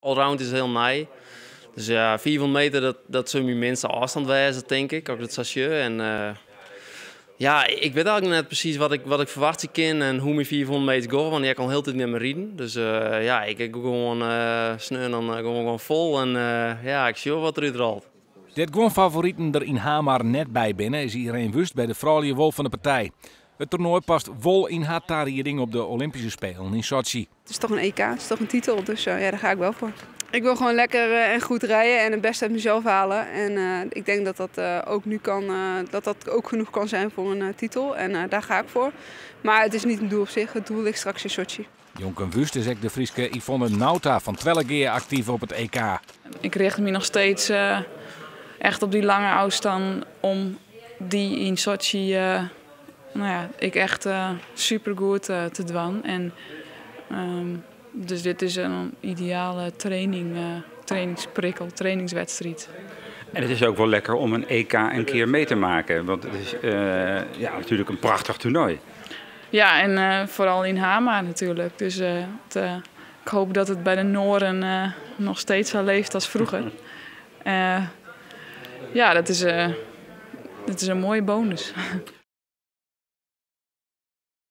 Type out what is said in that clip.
Allround is heel nij. Dus ja, 400 meter, dat, dat zou mijn minste afstand wijzen, denk ik. Ook dat station. En uh, ja, ik weet eigenlijk net precies wat ik, wat ik verwacht ken en hoe mijn 400 meter go. Want ik kan heel tijd met me rijden. Dus uh, ja, ik ga gewoon uh, snel dan gewoon, gewoon vol. En ja, ik zie wat er rolt. Dit gewoon favorieten er in Hamar net bij binnen is iedereen wust bij de vrouwelijke wolf van de partij. Het toernooi past vol in haar tariering op de Olympische Spelen in Sochi. Het is toch een EK, het is toch een titel, dus uh, ja, daar ga ik wel voor. Ik wil gewoon lekker uh, en goed rijden en het beste uit mezelf halen. En uh, ik denk dat dat ook nu kan, dat dat ook genoeg kan zijn voor een titel. En daar ga ik voor. Maar het is niet een doel op zich, het doel ligt straks in Sochi. Jonken Wust is ook de Frieske Yvonne Nauta van Twellegeer actief op het EK. Ik richt me nog steeds echt op die lange afstand om die in Sochi nou ja, ik echt uh, super goed uh, te doen. En, um, dus dit is een ideale training, uh, trainingsprikkel, trainingswedstrijd. En het is ook wel lekker om een EK een keer mee te maken. Want het is ja, natuurlijk een prachtig toernooi. Ja, en vooral in Hama natuurlijk. Dus het, ik hoop dat het bij de Noren nog steeds zo leeft als vroeger. ja, dat is, dat is een mooie bonus.